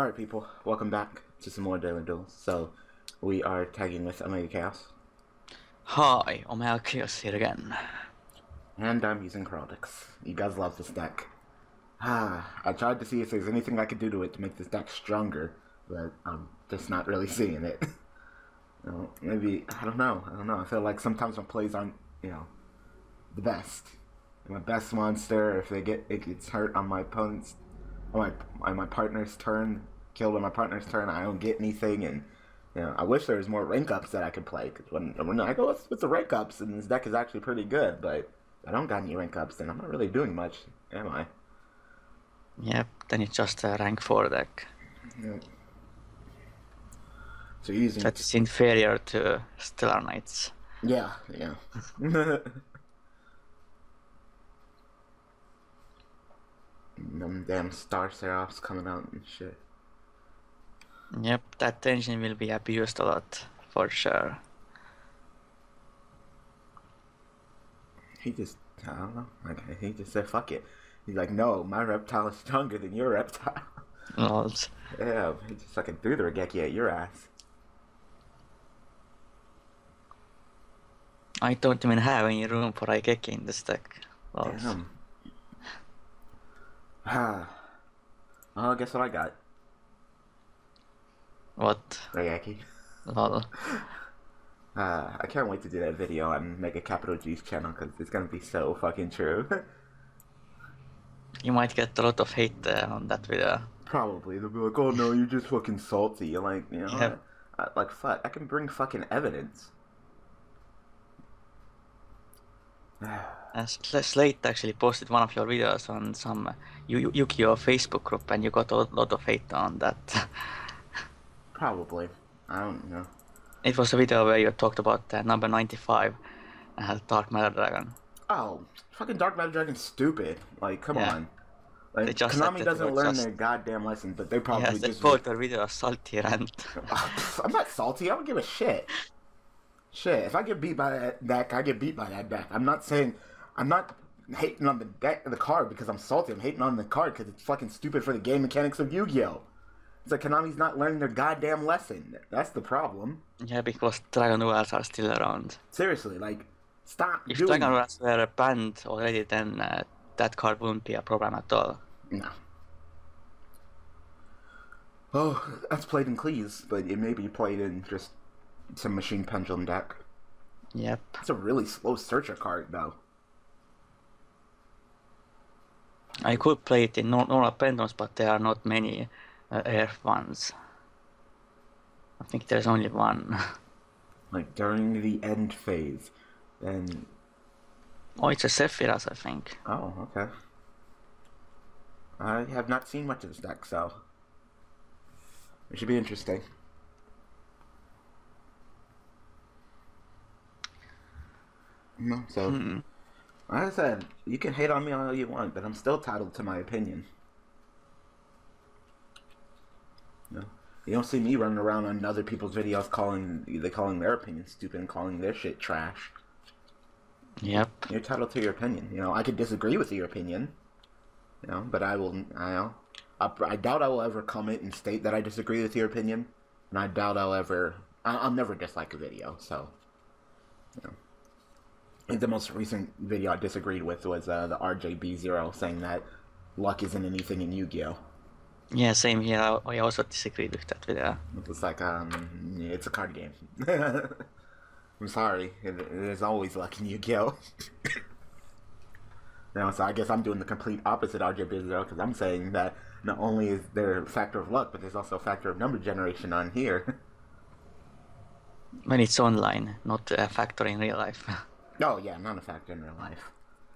Alright, people, welcome back to some more Daily Duels. So, we are tagging with Omega Khaos, Hi, Omega Khaos here again. and I'm using Chronix. You guys love this deck. Ah, I tried to see if there's anything I could do to it to make this deck stronger, but I'm just not really seeing it. you know, maybe, I don't know, I don't know. I feel like sometimes my plays aren't, you know, the best. My best monster, if they get it gets hurt on my opponent's, on my on my partner's turn, killed on my partner's turn, I don't get anything, and you know, I wish there was more rank ups that I could play. Because when when I go with, with the rank ups, and this deck is actually pretty good, but I don't got any rank ups, then I'm not really doing much, am I? Yep, then it's just a rank 4 deck. So you're using That's inferior to Stellar Knights. yeah, yeah. Them damn Star Seraphs coming out and shit. Yep, that engine will be abused a lot, for sure. He just, I don't know. Like he just said, "Fuck it." He's like, "No, my reptile is stronger than your reptile." Lols. yeah, he just fucking threw the Raigeki at your ass. I don't even have any room for Aigeki in this deck. Lols. Damn. Ah. Oh, guess what I got? What? Raigeki. Lol. Uh, I can't wait to do that video on Mega Capital G's channel because it's gonna be so fucking true. You might get a lot of hate uh, on that video. Probably they'll be like, "Oh no, you're just fucking salty." You're like, you know, Yeah. I, I, like fuck. I can bring fucking evidence. Uh, Slate actually posted one of your videos on some uh, Yu- Yu- Yu-Gi-Oh Facebook group and you got a lot of hate on that. Probably. I don't know. it was a video where you talked about uh, number 95, uh, Dark Matter Dragon. Oh, fucking Dark Matter Dragon's stupid. Like, come Yeah. on. Like, They just Konami doesn't learn just- their goddamn lesson, but they probably Yes, they just. called the video salty rant. I'm not salty. I don't give a shit. Shit, if I get beat by that deck, I get beat by that deck. I'm not saying, I'm not hating on the deck, the card because I'm salty. I'm hating on the card because it's fucking stupid for the game mechanics of Yu-Gi-Oh. It's like Konami's not learning their goddamn lesson. That's the problem. yeah, because Dragon Duels are still around. Seriously, like, stop If doing. Dragon Duels were banned already, then uh, that card wouldn't be a problem at all. No. Oh, that's played in Qlis, but it may be played in just some machine pendulum deck. Yep. It's a really slow searcher card, though. I could play it in normal pendulums, but there are not many uh, Earth ones. I think there's only one. Like during the end phase, then oh, it's a Sephiroth, I think. Oh, okay. I have not seen much of this deck, so it should be interesting. No, so Hmm. like I said, you can hate on me all you want, but I'm still entitled to my opinion. No, you don't see me running around on other people's videos calling they calling their opinion stupid and calling their shit trash. Yep. You're entitled to your opinion. You know, I could disagree with your opinion. You know, but I will. I know. I, I doubt I will ever comment and state that I disagree with your opinion, and I doubt I'll ever. I, I'll never dislike a video. So, you know. The most recent video I disagreed with was uh, the RJB Zero saying that luck isn't anything in Yu-Gi-Oh. Yeah, same here. I, also disagreed with that video. It was like, um, it's a card game. I'm sorry. It, there's always luck in Yu-Gi-Oh. now, so I guess I'm doing the complete opposite RJ Zero because I'm saying that not only is there a factor of luck, but there's also a factor of number generation on here. When it's online, not a factor in real life. oh yeah, not a factor in real life.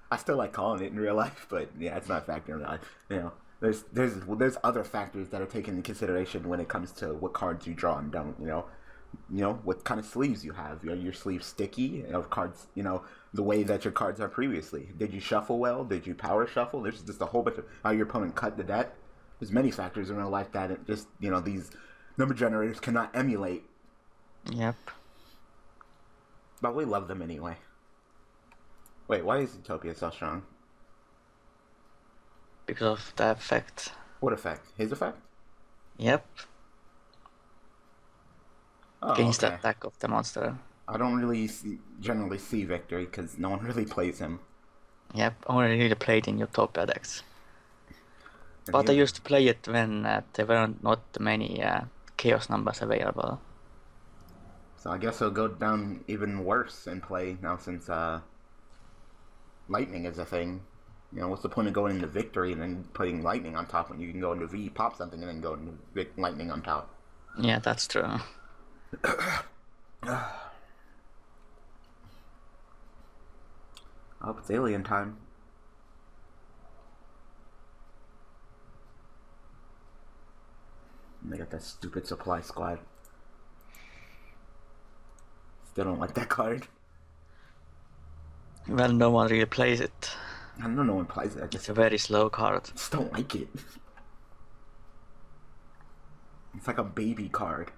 I still like calling it in real life, but yeah, it's not a factor in real life. You know, there's there's there's other factors that are taken into consideration when it comes to what cards you draw and don't. You know, you know what kind of sleeves you have. Are your sleeves sticky? Of cards, you know, the way that your cards are previously. Did you shuffle well? Did you power shuffle? There's just a whole bunch of how your opponent cut the deck. There's many factors in real life that it just you know these number generators cannot emulate, yep. but we love them anyway. Wait, why is Utopia so strong? Because of the effect. What effect? His effect? Yep, Oh, against the attack of the monster. I don't really see, generally see Victory because no one really plays him. Yep, only really played in Utopia decks. And But I used to play it when uh, there weren't not many uh, chaos numbers available. So I guess it'll go down even worse in play now since uh, lightning is a thing. You know, what's the point of going into victory and then putting lightning on top when you can go into V, pop something, and then go into Vic- lightning on top? Yeah, that's true. Oh, it's alien time. And they got that stupid supply squad. Still don't like that card. Well, no one really plays it. I don't know no one plays it. I It's a very slow card. just don't like it. It's like a baby card.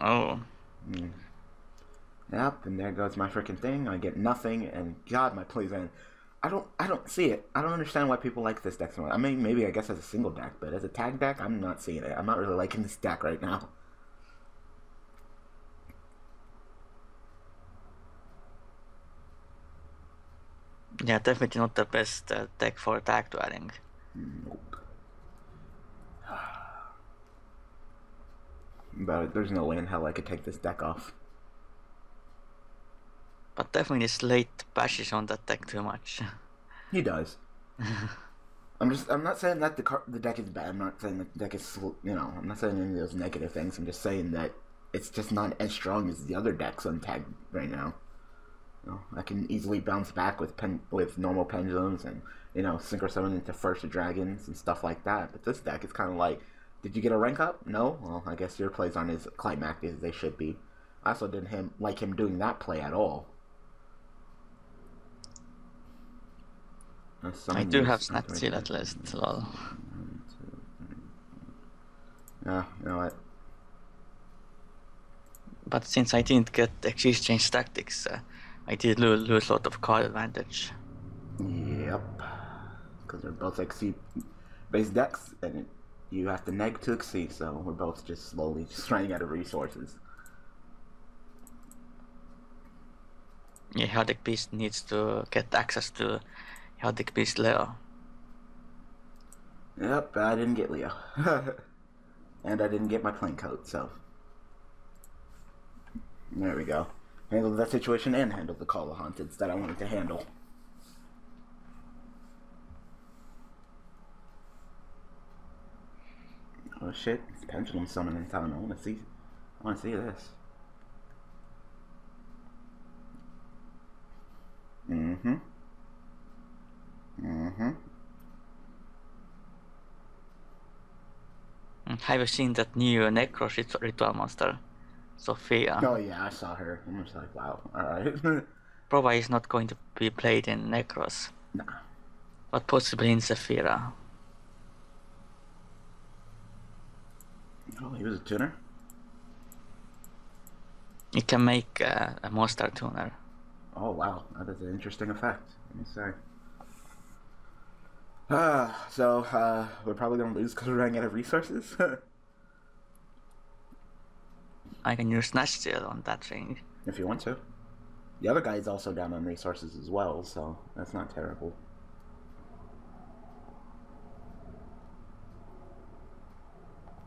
Oh, mm. Yep, and there goes my freaking thing. I get nothing, and God, my plays in. I don't, I don't see it. I don't understand why people like this deck so much. I mean, maybe I guess as a single deck, but as a tag deck, I'm not seeing it. I'm not really liking this deck right now. Yeah, definitely not the best uh, deck for attack dwelling. Nope. But there's no way in hell I could take this deck off. But definitely Slate bashes on that deck too much. He does. I'm just. I'm not saying that the car, the deck is bad. I'm not saying that the deck is. You know. I'm not saying any of those negative things. I'm just saying that it's just not as strong as the other decks on tag right now. You know, I can easily bounce back with pen with normal pendulums and you know synchro summon into first dragons and stuff like that. But this deck is kind of like, did you get a rank up? No. Well, I guess your plays aren't as climactic as they should be. I also didn't him like him doing that play at all. I do have Seal at least, lol. Yeah, you know what? But since I didn't get exchange tactics, uh, I did lo- lose a lot of card advantage. Yep. Because they're both XC based decks, and it, you have to neg to XC, so we're both just slowly just running out of resources. Yeah, Heraldic Beast needs to get access to Heraldic Beast Leo. Yep, I didn't get Leo. and I didn't get my plane coat, so. There we go. Handled that situation and handled the Call of Haunteds that I wanted to handle. Oh shit, it's pendulum summoning time. I wanna see I wanna see this. Mm-hmm. Mm-hmm. Mm, Have you seen that new Necro rit- ritual monster? Sophia. Oh yeah, I saw her. I'm just like, wow, alright. Probably is not going to be played in Necros, nah. but possibly in Zephyra. Oh, he was a tuner? You can make uh, a monster tuner. Oh wow, that is an interesting effect. Let me say. Ah, so uh, we're probably gonna lose because we're running out of resources. I can use Snatch Seal on that thing. if you want to. The other guy's also down on resources as well, so that's not terrible.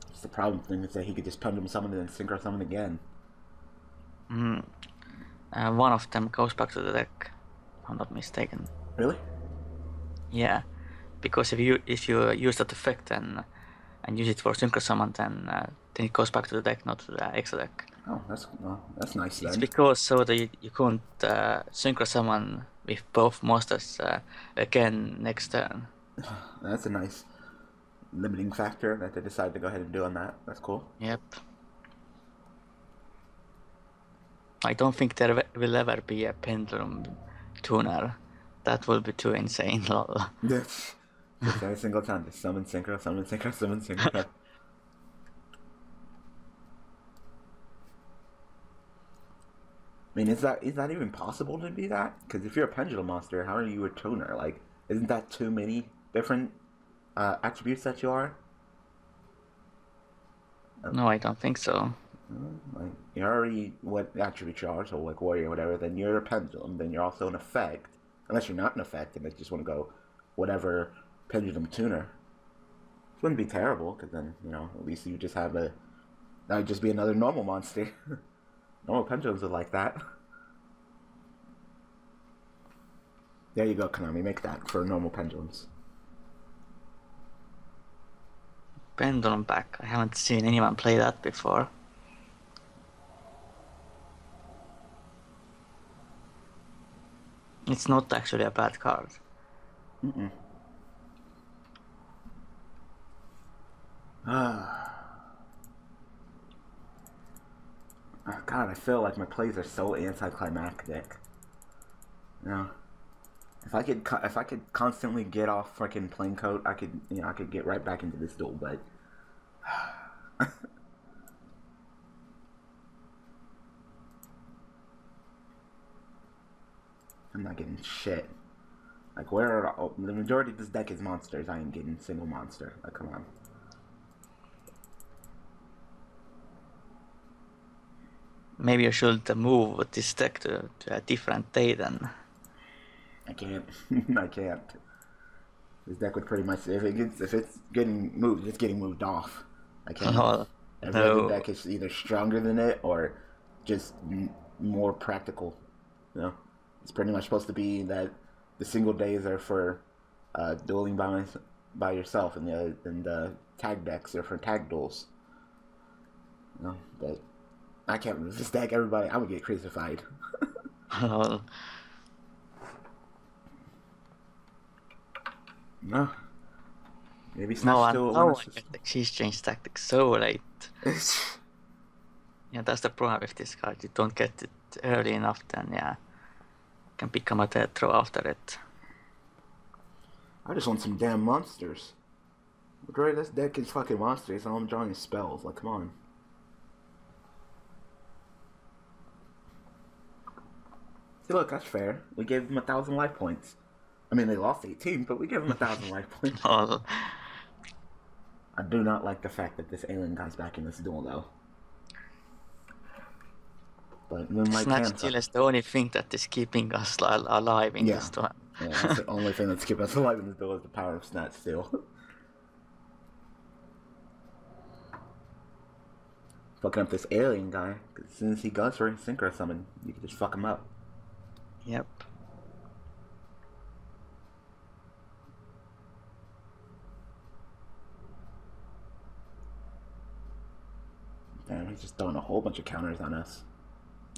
Just the problem thing is that he could just pendulum summon and then synchro summon again. Mm. Uh, one of them goes back to the deck, if I'm not mistaken. Really? Yeah, because if you if you use that effect and and use it for synchro summon, then uh, then it goes back to the deck, not to the extra deck. Oh, that's well, that's nice It's because so that you, you can't uh, synchro summon with both monsters uh, again next turn. That's a nice limiting factor that they decided to go ahead and do on that. That's cool. Yep. I don't think there will ever be a pendulum tuner. That will be too insane, lol. Yes. Just every single time, just summon synchro, summon synchro, summon synchro. I mean, is that is that even possible to be that? Because if you're a pendulum monster, how are you a tuner? Like, isn't that too many different uh, attributes that you are? No, I don't think so. Like you're already what attribute you are, so like warrior or whatever, then you're a pendulum, then you're also an effect. Unless you're not an effect and they just want to go whatever pendulum tuner. This wouldn't be terrible, because then, you know, at least you just have a that would just be another normal monster. normal pendulums are like that. There you go, Konami, make that for normal pendulums. Pendulum back. I haven't seen anyone play that before. It's not actually a bad card. Mm-mm. Ah. Oh, God, I feel like my plays are so anticlimactic. You know, if I could, if I could constantly get off freaking plane coat, I could, you know, I could get right back into this duel. But I'm not getting shit. Like, where are all, the majority of this deck is monsters? I ain't getting single monster. Like, come on. Maybe I should move this deck to, to a different day then. I can't. I can't. This deck would pretty much if it gets if it's getting moved, it's getting moved off. I can't. Oh, Every no. other deck is either stronger than it or just m- more practical. You know, it's pretty much supposed to be that the single days are for uh, dueling by my, by yourself, and the and the tag decks are for tag duels. You know, but I can't move this deck. Everybody, I would get crucified. Well, no. Maybe Snatch no, I still know I wants get the cheese change tactic so late. Yeah, that's the problem with this card. You don't get it early enough, then yeah, can become a death throw after it. I just want some damn monsters. Majority of this deck is fucking monsters, and all I'm drawing is spells. Like, come on. Look, that's fair. We gave them a thousand life points. I mean, they lost 18, but we gave them a thousand life points. Well, I do not like the fact that this alien guy's back in this duel, though. But Moonlight Snatch. Steal is the only thing that is keeping us alive in Yeah. this one. Yeah, that's the only thing that's keeping us alive in this duel is the power of Snatch Steel. Fucking up this alien guy. as soon as he goes for a synchro summon, you can just fuck him up. Yep. Damn, he's just throwing a whole bunch of counters on us.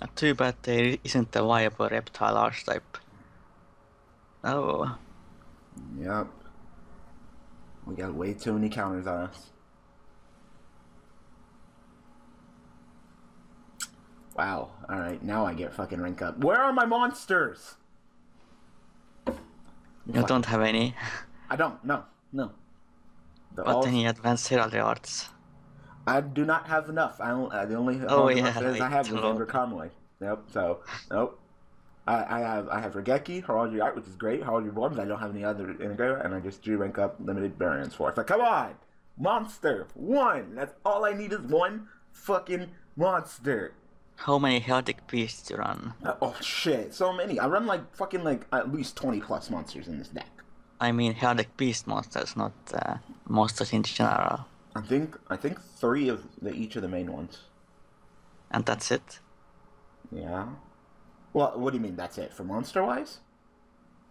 Uh, Too bad there isn't a viable reptile archetype. Oh, Yep. We got way too many counters on us. Wow. Alright, now I get fucking rank up. Where are my monsters? you don't have any. I don't. No. No. They're But all- any advanced heraldry arts? I do not have enough. I don't, uh, the only Oh, only yeah, I have is. Aberconway. Yep. So nope. I, I have I have Raigeki, Heraldry Art, which is great. Heraldry Worms, I don't have any other integrator, and I just do rank up limited variants for. it. So come on, monster one. That's all I need is one fucking monster. How many heraldic beasts you run? Uh, Oh shit, so many. I run like fucking like at least twenty plus monsters in this deck. I mean heraldic beast monsters, not uh, monsters in general. I think I think three of the each of the main ones. And that's it. Yeah. Well, what do you mean? That's it for monster wise?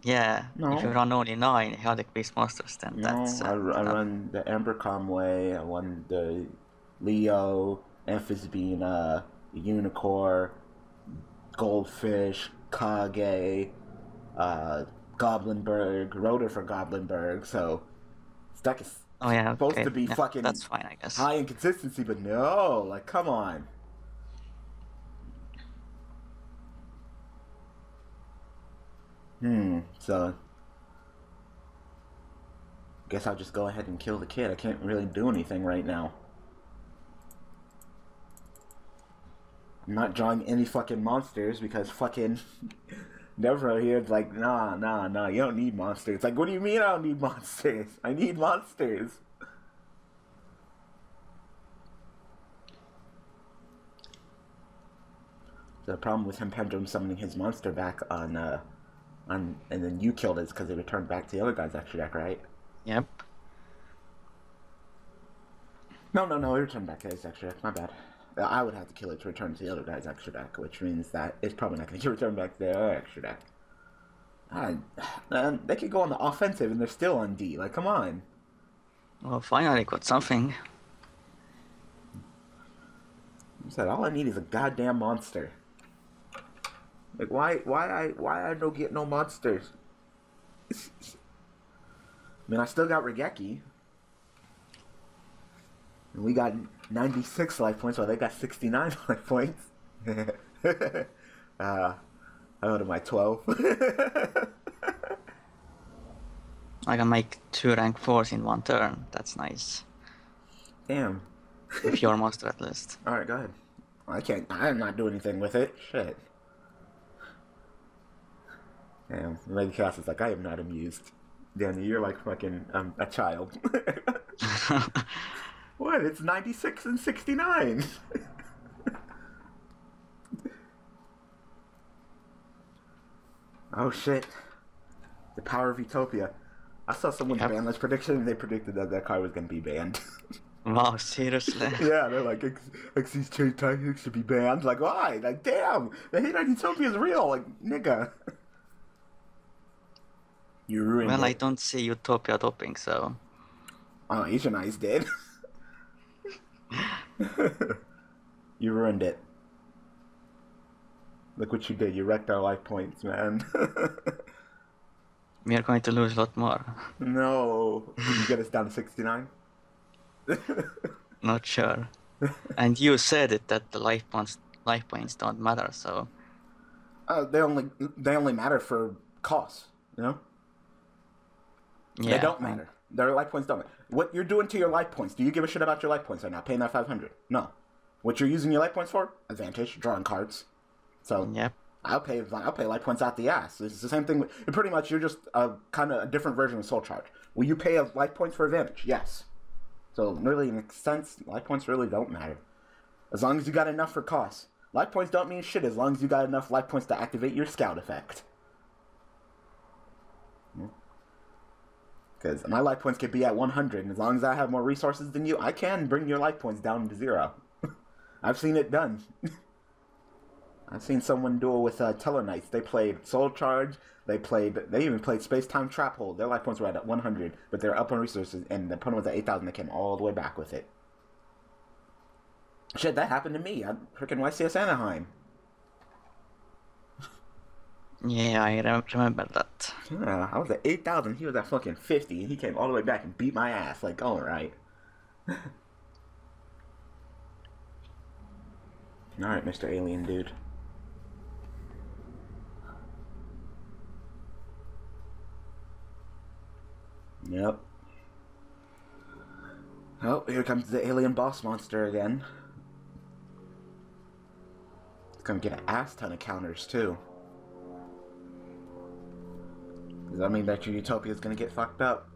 Yeah, No. if you run only nine heraldic beast monsters, then No, that's. I, Uh, I run the Aberconway. I run the Leo, Amphisbaena, Unicorn, Goldfish, Kage, uh, Goblinberg, Rotor for Goblinberg. So this is Oh yeah, supposed okay. to be yeah, fucking That's fine, I guess. high in consistency, but no, like come on. Hmm. So guess I'll just go ahead and kill the kid. I can't really do anything right now. I'm not drawing any fucking monsters because fucking Never here's like, nah, nah, nah, you don't need monsters. Like, what do you mean I don't need monsters? I need monsters. The problem with him pendulum summoning his monster back on, uh, on, and then you killed it because it returned back to the other guy's extra deck, right? Yep. No, no, no, it returned back to his extra deck. My bad. I would have to kill it to return to the other guy's extra deck, which means that it's probably not going to get returned back to their extra deck. Man, they could go on the offensive and they're still on D. Like, come on. Well, finally got something. I said all I need is a goddamn monster. Like, why, why I, why I don't get no monsters? I mean, I still got Raigeki. And we got 96 life points while they got 69 life points. uh, I don't know, my 12. I can make two rank fours in one turn. That's nice. Damn. With your monster at least. Alright, go ahead. I can't, I'm not doing anything with it. Shit. Damn. Lady Cass is like, I am not amused. Danny, you're like fucking um, a child. What? It's 96 and 69. oh shit. The power of Utopia. I saw someone's Yep. banlist prediction and they predicted that that card was going to be banned. wow, oh, seriously? yeah, they're like, Xyz Chain Titan should be banned. Like, why? Like, damn, the hate on Utopia is real. Like, nigga. You ruined Well, I don't see Utopia topping, so. Oh, Asian Eyes did. you ruined it. Look what you did. You wrecked our life points, man. We are going to lose a lot more. no. Did you get us down to 69? Not sure. and you said it that the life points life points don't matter, so uh, they only they only matter for costs, you know? yeah. They don't matter. Their life points don't. What you're doing to your life points, do you give a shit about your life points right now? Paying that 500? No. What you're using your life points for? Advantage, drawing cards. So Yep. I'll pay I'll pay life points out the ass. It's the same thing. with- Pretty much, you're just a kind of a different version of Soul Charge. Will you pay a life points for advantage? Yes. So really, in a sense, life points really don't matter, as long as you got enough for costs. Life points don't mean shit as long as you got enough life points to activate your scout effect. Because my life points could be at 100, and as long as I have more resources than you, I can bring your life points down to zero. I've seen it done. I've seen someone duel with uh, Tellarknights. They played Soul Charge. They played. They even played Space Time Trap Hole. Their life points were at 100, but they're up on resources, and the opponent was at 8,000. They came all the way back with it. Shit, that happened to me. I'm freaking YCS Anaheim. Yeah, I remember that. Yeah, I was at 8,000. He was at fucking 50, and he came all the way back and beat my ass. Like, all right. all right, Mr. Alien Dude. Yep. Oh, here comes the alien boss monster again. It's gonna get an ass ton of counters, too. Does that mean that your utopia is gonna get fucked up?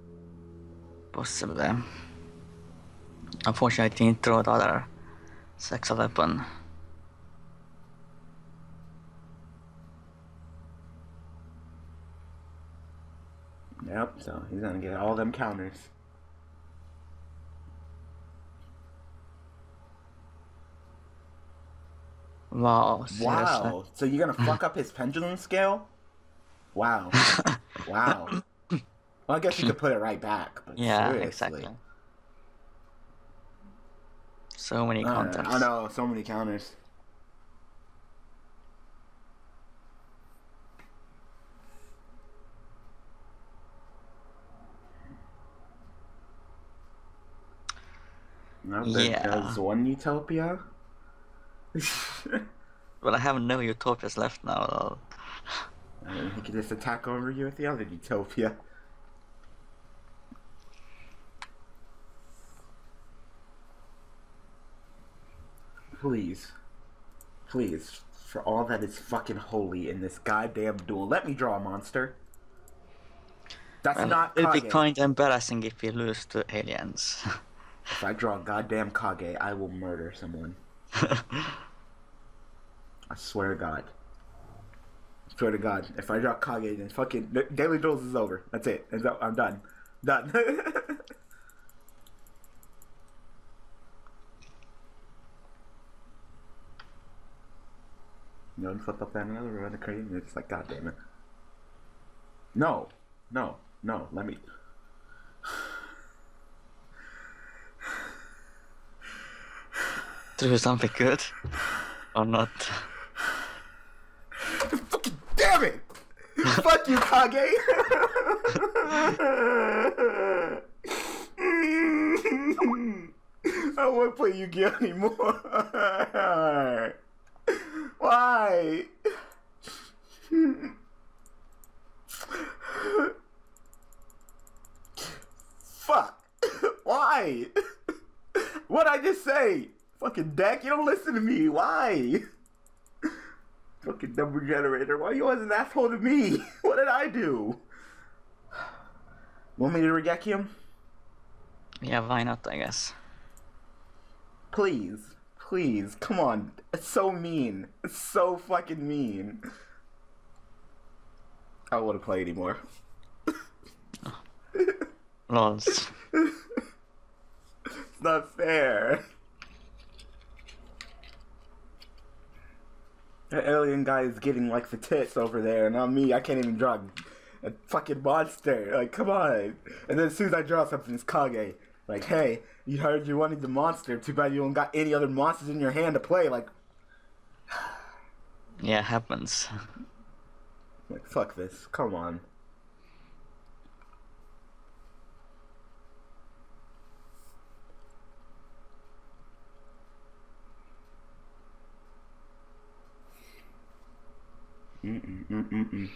Possibly. Unfortunately, I didn't throw the other sex weapon. Yep, so he's gonna get all them counters. Wow, seriously. Wow. So you're gonna fuck up his pendulum scale? Wow. Wow. Well, I guess you could put it right back. But yeah, seriously. exactly. So many counters. I know, so many counters. No, there- Yeah. There's one utopia. But I have no utopias left now. though. And he could just attack over you with the other utopia. Please. Please. for all that is fucking holy in this goddamn duel. Let me draw a monster. That's Well, not it'll be kind of embarrassing if we lose to aliens. If I draw a goddamn Kage, I will murder someone. I swear to God. Swear to God. If I draw Kage, then fucking Daily Duels is over. That's it. I'm done. Done. you know, and flip up that another of the crate, and it's like, God damn it. No. No. No. Let me. Do something good or not? Fucking damn it! Fuck you, Kage! I won't play Yu-Gi-Oh anymore. Why? Fuck. Why? What'd I just say? Fucking deck, you don't listen to me. Why? Fucking number generator. Why you was an asshole to me? What did I do? Want me to reject him? Yeah, why not? I guess. Please. Please. Come on. It's so mean. It's so fucking mean. I don't want to play anymore. Lols. It's not fair. The alien guy is getting like the tits over there, and on me. I can't even draw a fucking monster. Like, come on. And then as soon as I draw something, it's Kage. Like, hey, you heard you wanted the monster. Too bad you don't got any other monsters in your hand to play. Like, Yeah, it happens. like fuck this. Come on. Mm-mm-mm-mm-mm.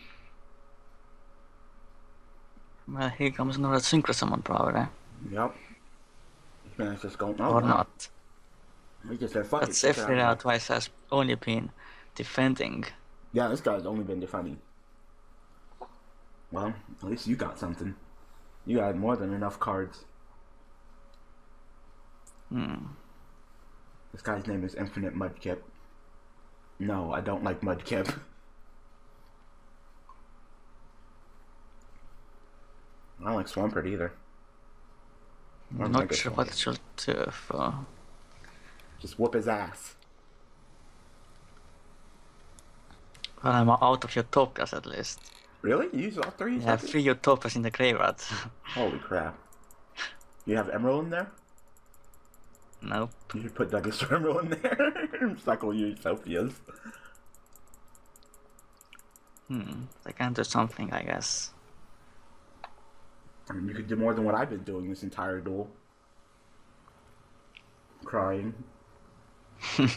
Well, here comes another Synchro Summon probably. Yep. This man's just going. Or not. He just said, fuck But it. check it Sephiroth out. otherwise has only been defending. Yeah, this guy's only been defending. Well, at least you got something. You got more than enough cards. Hmm. This guy's name is Infinite Mudkip. No, I don't like Mudkip. I don't like Swampert either. I don't Not sure what it should do for. Just whoop his ass. Well, I'm out of Utopias at least. Really? You use all three? I have three Utopias in the graveyard. Holy crap. You have Emerald in there? nope. You should put Douglas Emerald in there. Cycle your Sophias. Hmm. I can do something, I guess. I mean, you could do more than what I've been doing this entire duel. Crying.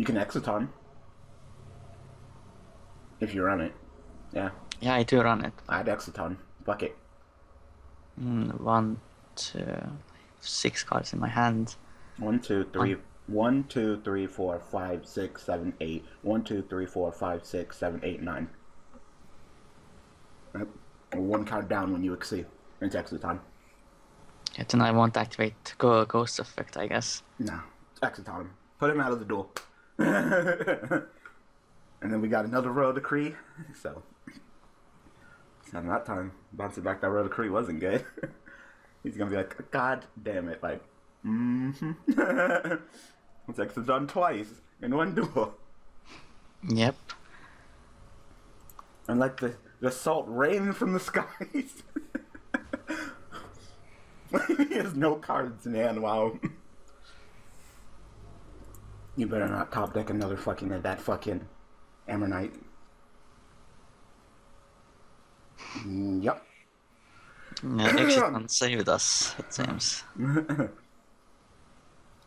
You can Exciton. If you run it. Yeah, Yeah, I do run it. I had Exciton. Fuck it. Hmm. One, two, six cards in my hand. One, two, three. One, two, three, four, five, six, seven, eight. One, two, three, four, five, six, seven, eight, nine. Yep. One count down when you exceed. It's Exciton. Yeah, then I won't activate Go Ghost Effect, I guess. No, Exciton time. Put him out of the duel. and then we got another royal decree. So, so that time, bouncing back that royal decree wasn't good. He's gonna be like, God damn it! Like, mm-hmm. mm-hmm. done twice in one duel. Yep. and like the the salt rain from the skies. he has no cards in hand. Wow. You better not top deck another fucking that fucking Ammonite. Mm, Yep. Yeah, saved us, it seems.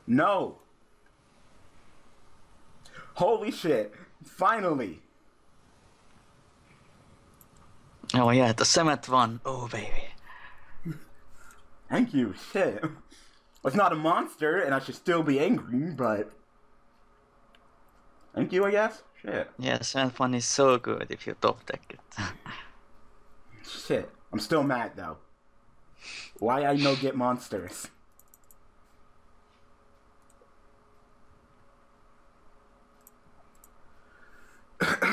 No. Holy shit! Finally. Oh yeah, the seventh one. Oh baby. Thank you. Shit. It's not a monster, and I should still be angry, but. Thank you, I guess? Shit. Yeah, the seventh one is so good if you top deck it. Shit. I'm still mad, though. Why I no get monsters?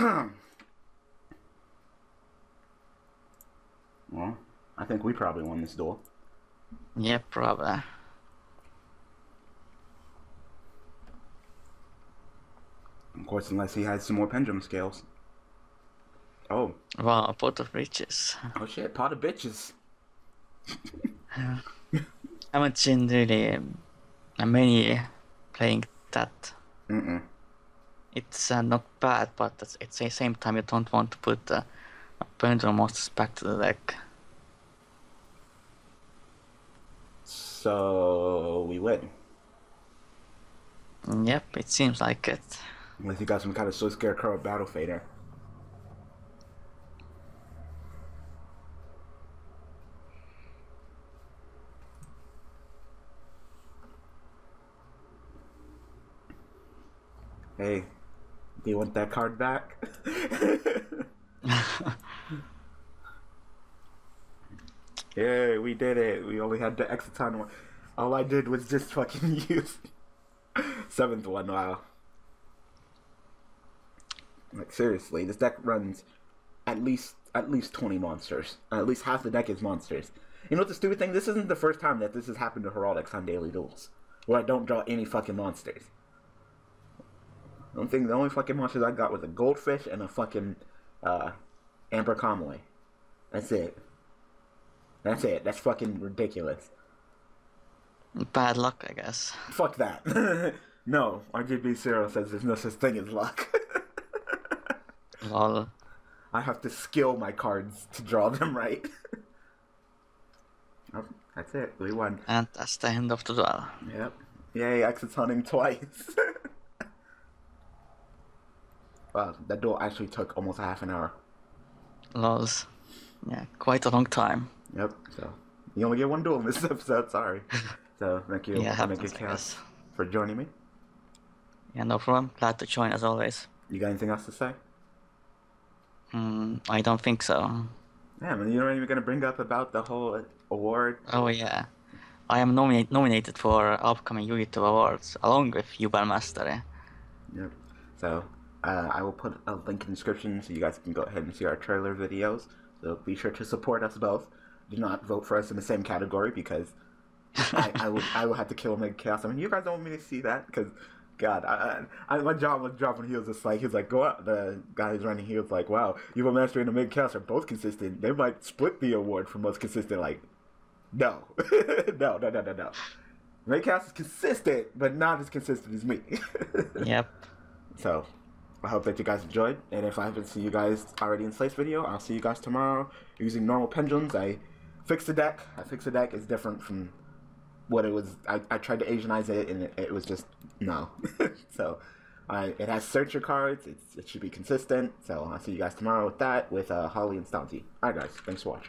well, I think we probably won this duel. yeah, probably. Of course, unless he has some more pendulum scales. Oh, Wow, a pot of riches. oh shit, pot of bitches. I haven't seen really um, many playing that. Mm-mm. It's uh, not bad, but at at the same time you don't want to put uh, pendulum monsters back to the deck. So we win. Yep, it seems like it. Unless you got some kind of so scarecrow battle fader. Hey, do you want that card back? yeah, we did it. We only had the Exciton one. All I did was just fucking use seventh one. Wow. Like seriously, this deck runs at least at least twenty monsters. At least half the deck is monsters. You know what the stupid thing? This isn't the first time that this has happened to Heraldics on daily duels, where I don't draw any fucking monsters. I don't think the only fucking monsters I got was a goldfish and a fucking uh, Aberconway. That's it. That's it. That's fucking ridiculous. Bad luck, I guess. Fuck that. no, RGB Zero says there's no such thing as luck. Lol. I have to skill my cards to draw them right. oh, that's it. We won. And that's the end of the duel. Yep. Yay, exit hunting twice. Wow, that duel actually took almost half an hour. Lols. Yeah, quite a long time. Yep. So you only get one duel in this episode. Sorry. So thank you, Yeah, happens, It Chaos, for joining me. Yeah, no problem. Glad to join as always. You got anything else to say? Hmm, I don't think so. Yeah, man, you're not even gonna bring up about the whole award. Oh yeah. I am nominate- nominated for upcoming Yu-Gi-Oh! awards along with Yubel Mastery. Yep. So uh, I will put a link in the description so you guys can go ahead and see our trailer videos. So be sure to support us both. Do not vote for us in the same category because I, I will I will have to kill Mega Chaos. I mean, you guys don't want me to see that because. God, I, I, my job was dropping. He was just like, he was like, go out. The guy who's running, he was like, wow, Evil Master and the Mega Chaos are both consistent. They might split the award for most consistent. Like, no, no, no, no, no, no. Mega Chaos is consistent, but not as consistent as me. Yep. So, I hope that you guys enjoyed. And if I haven't seen you guys already in Slate's video, I'll see you guys tomorrow using normal pendulums. I fixed the deck. I fixed the deck. It's different from what it was. I, I tried to Asianize it, and it, it was just no. so, I it has searcher cards. It's, it should be consistent. So, I'll see you guys tomorrow with that, with uh, Holly and Stonty. Alright, guys. Thanks for watching.